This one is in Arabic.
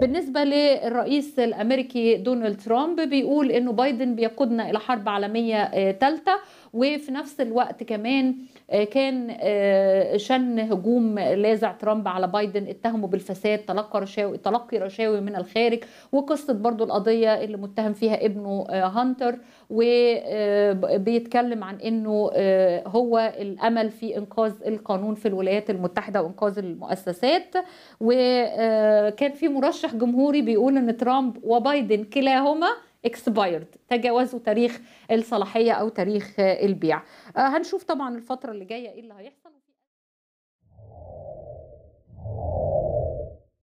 بالنسبة للرئيس الأمريكي دونالد ترامب بيقول إنه بايدن بيقودنا إلى حرب عالمية ثالثة وفي نفس الوقت كمان كان شن هجوم لاذع ترامب على بايدن. اتهمه بالفساد تلقى رشاوي تلقي رشاوي من الخارج. وقصة برضو القضية اللي متهم فيها ابنه هانتر. وبيتكلم عن إنه هو الأمل في إنقاذ القانون في الولايات المتحدة وإنقاذ المؤسسات. وكان في مرشح جمهوري بيقول إن ترامب وبايدن كلاهما اكسبايرد تجاوزوا تاريخ الصلاحية أو تاريخ البيع. هنشوف طبعا الفترة اللي جاية إيه اللي هيحصل.